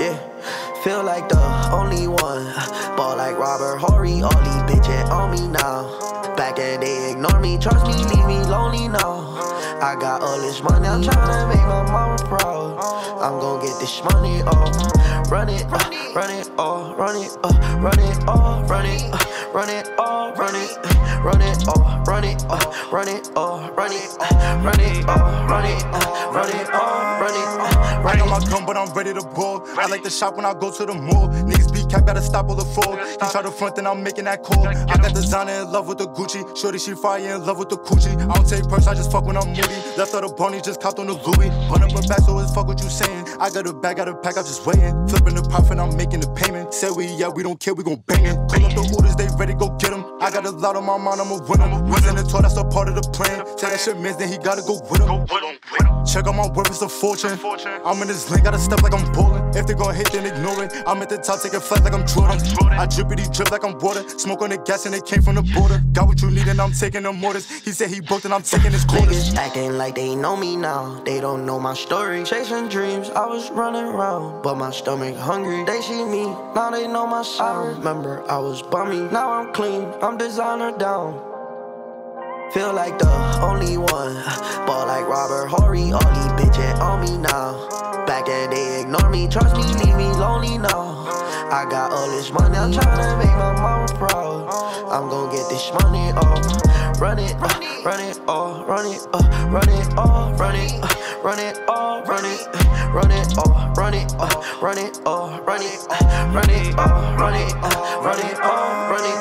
yeah. Feel like the only one. Ball like Robert Horry, all these bitches on me now. Back and they ignore me, trust me, leave me lonely now. I got all this money, I'm tryna make my mama proud. I'm gon' get this money, oh. Run it, uh, run it, all run it, uh, run it, all run it, uh, run it, all run it, uh, run it, all run it, uh, run it, all run it, uh, run it, all run it, uh, run it, all run it, uh, run it, uh, run it, uh, run it, uh, run it, uh, run it, uh, run it, uh, run it, uh, run it, uh, run it, uh, run it, uh, run it, uh, run it, uh, run it, uh, run it, all, run it, uh, I'm ready to ball. I like to shop when I go to the mall. Niggas be cap, gotta stop all the fall. He try to front, then I'm making that call. I got designer in love with the Gucci. Shorty, she fire in love with the coochie. I don't take perks, I just fuck when I'm moody. Left out the bunny, just copped on the Louis. Run up a back, so it's fuck what you saying. I got a bag, got a pack, I'm just waiting. Flipping the profit, I'm making the payment. Said we, yeah, we don't care, we gon' bang it. Pull up the orders, they ready, go get 'em. I got a lot on my mind, I'ma win 'em. Was in the tour, that's a part of the plan. Tell that shit, man, then he gotta go with 'em. Check out my work, it's a fortune. I'm in this lane, gotta step like I'm bowling. If they gon' hate, then ignore it. I'm at the top, taking flight like I'm Jordan. I drippity drip like I'm water. Smoke on the gas and it came from the border. Got what you need and I'm taking the mortars. He said he broke, then I'm taking his quarters. Niggas acting like they know me now. They don't know my story. Chasing dreams, I was running around, but my stomach hungry. They see me, now they know my sound. Remember, I was bummy, now I'm clean. I'm designer down. Feel like the only one. Ball like Robert Horry, all these bitches on me now. Back then they ignore me, trust me, leave me lonely now. I got all this money, I'm tryna make my mama proud. I'm gon' get this money off. Run it, uh, run it all, run it, uh, run it all, run it, uh, run it all, run it, uh, run it all, run it, uh, run it all, run it, uh, run it all, run it, uh, run it all.